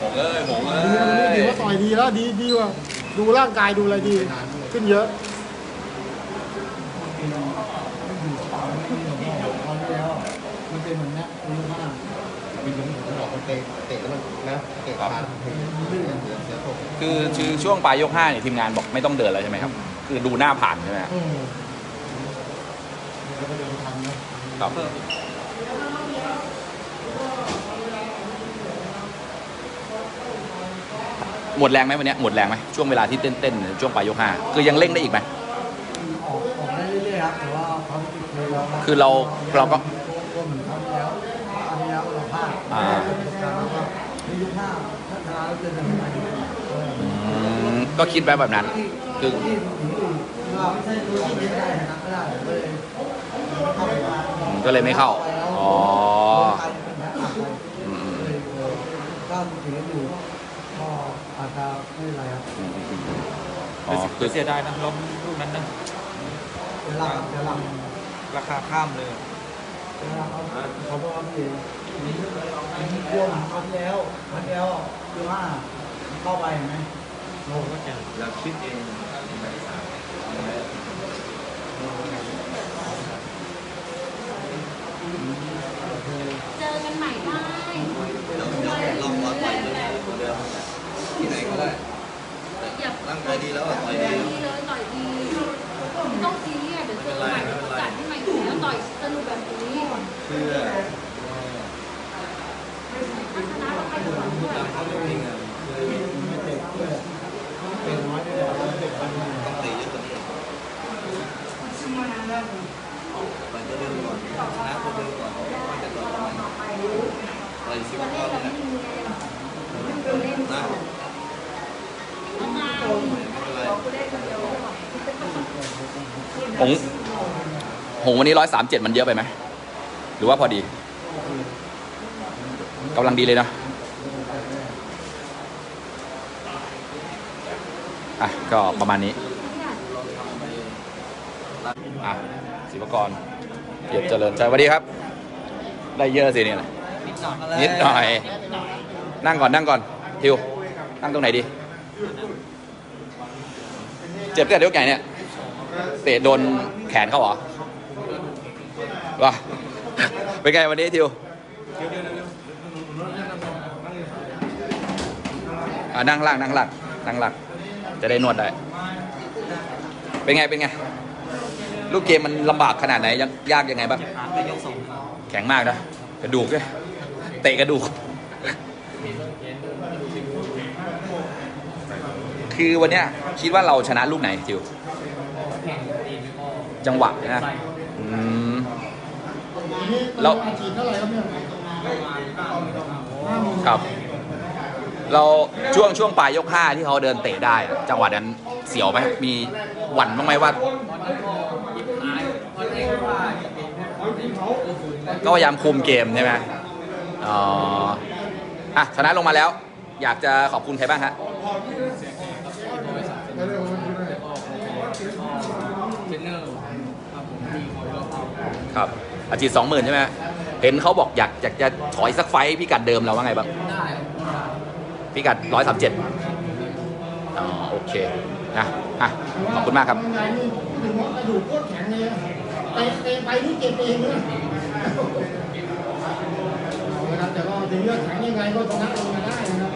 หงเอ้ยหงเอ้ดีวันนี้ถือว่าต่อยดีแล้วดีดีว่าดูร่างกายดูอะไรดี ขึ้นเยอะ มันเป็นเหมือนนะคุณลูกมากมีผมผมบอกมันเตะเตะแล้วมันนะเตะขาดลื่นเสียเสียตกคือคือช่วงปลายยกห้าเนี่ยทีมงานบอกไม่ต้องเดินแล้วใช่ไหมครับ คือดูหน้าผ่านใช่ไหมครับ อืมแล้วก็เดินทันนะ ครับ หมดแรงไหมวันเนี้ยหมดแรงไหมช่วงเวลาที่เต้นเต้นๆช่วงปลายยกห้าคือยังเร่งได้อีกไหมออกออกได้เรื่อยๆครับแต่ว่าความติดเลยเราคือเราเราก็ตัวเหมือนครั้งที่แล้วครั้งที่แล้วเราพลาดอ่าประสบการณ์แล้วก็ในยุคห้าถ้าชนะแล้วเกินจะไม่ได้เอออืมก็คิดไว้แบบนั้น คือที่ถึงอื่นว่าไม่ใช่ตัวที่ไม่ได้ชนะไม่ได้ก็เลยไม่เข้าไปว่าอืมก็เลยไม่เข้าอ๋อใครเป็นแพ้ขาดไปอืมเลยเออก็ถือกันอยู่ ก็อาจจะไม่เป็นไรครับอืมอืมอืมอ๋อคือเสียดายนะล้มลูกนั้นนะเดี๋ยวหลังเดี๋ยวหลังราคาข้ามเลยเดี๋ยวหลังเขาเขาบอกว่าพี่มีมีพวงครั้งที่แล้วครั้งที่แล้วคือว่าเข้าไปเห็นไหมโอ้ก็จะเราคิดเอง เจอกันใหม่ได้ ลองวัดไปเรื่อยๆเหมือนเดิมที่ไหนก็ได้ อย่าร่างกายดีแล้วอะต่อยต่อยดีดีเลยต่อยดีต้องซีเรียสเดี๋ยวเจอกันใหม่จัดให้ใหม่อยู่แล้วต่อยสนุกแบบนี้เพื่อถ้าชนะเราไปก่อนด้วยตามความเป็นจริงอะคือไม่เตะด้วยเป็นน้อยด้วยแล้วเด็กมันต้องเตะเยอะกว่านี้ไปตัวเดิมก่อนชนะตัวเดิมก่อนว่าจะต่อยยังไงต่อยสิบวันกเล่ว่านเราเนี่ยไม่มีอะ หงหงวันนี้ร้อยสามเจ็ดมันเยอะไปไหม หรือว่าพอดีกำลังดีเลยนะอะ ก็ประมาณนี้ อะศิวกรเกียรติเจริญใจสวัสดีครับ ได้เยอะสิเนี่ยนิดหน่อย นั่งก่อนนั่งก่อนทิว นั่งตรงไหนดี เจ็บตั้งแต่ยกใหญ่เนี่ย เตะโดนแขนเขาเหรอวะเป็นไงวันนี้ทิวอ่านั่งล่างนั่งล่างนั่งล่างจะได้นวดได้ เป็นไง เป็นไง ลูกเกมมันลำบากขนาดไหนยังยากยังไงบ้าง แข็งมากนะ กระดูกด้วยเตะกระดูก คือวันเนี้ยคิดว่าเราชนะลูกไหนทิว จังหวะนะอืม แล้ว อาชีพเท่าไหร่ครับเนี่ยห้าหมื่นครับ เราช่วงช่วงปลายยกห้าที่เขาเดินเตะได้อะจังหวะนั้นเสียวไหมมีหวั่นบ้างไหมว่า ก็พยายามคุมเกมใช่ไหมอ๋ออะชนะลงมาแล้ว อยากจะขอบคุณใครบ้างฮะ ครับอาทิตย์สองหมื่นใช่ไหมเห็นเขาบอกอยากอยากจะถอยสักไฟต์พิกัดเดิมเราว่าไงบ้างพิกัดร้อยสามเจ็ดอ๋อโอเคนะอะขอบคุณมากครับยังไงนี่ถึงว่ากระดูกโคตรแข็งเลยเตะเตะไปนี่เจ็บเองเลยเอาละแต่ก็ถึงจะแข็งยังไงก็ชนะลงมาได้นะ